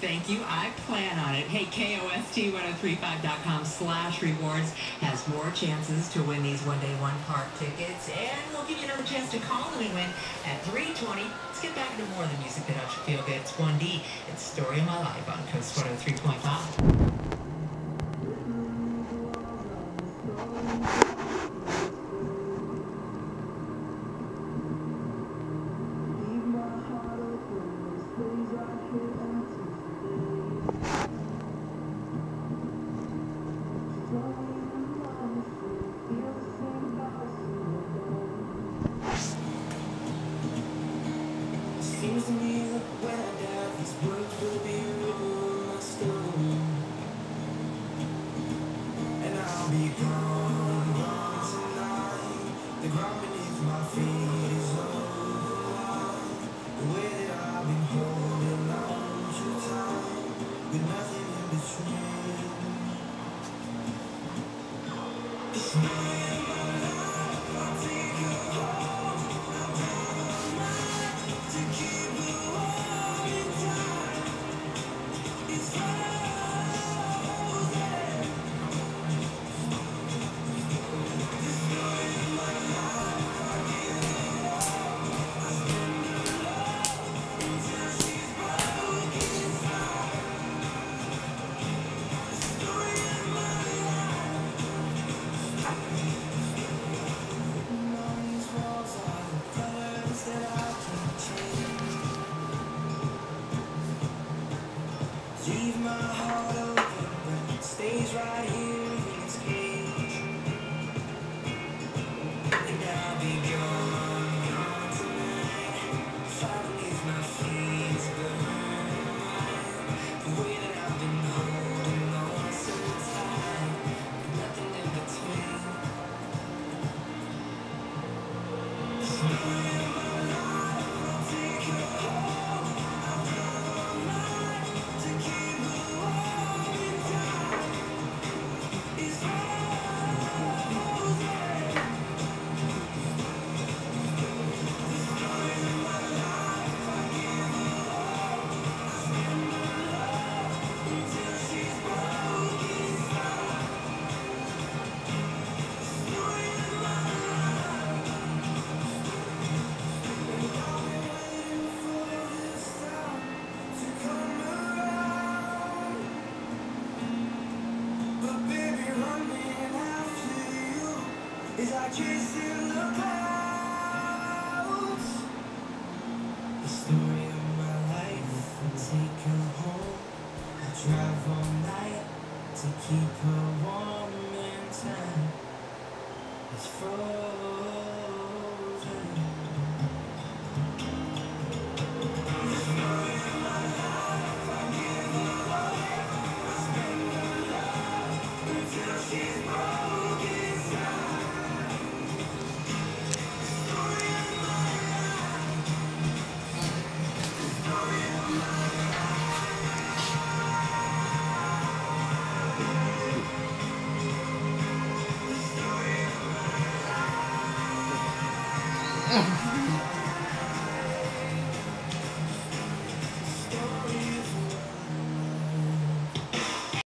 Thank you. I plan on it. Hey, KOST1035.com slash rewards has more chances to win these one-day, one-park tickets. And we'll give you another chance to call and win at 320. Let's get back into more of the music that helps you feel good. It's 1D. It's Story of My Life on Coast 103.5. Seems to me that when I die, these words will be written on my stone. And I'll be gone, gone tonight. The ground beneath my feet is overwhelmed. The way that I've been holding on too tight, with nothing in between. The my heart open, but it stays right here is like chasing the clouds. The story of my life, I take her home. I drive all night to keep her warm in time. It's frozen. The story of my life, I give. I spend her love until she's broken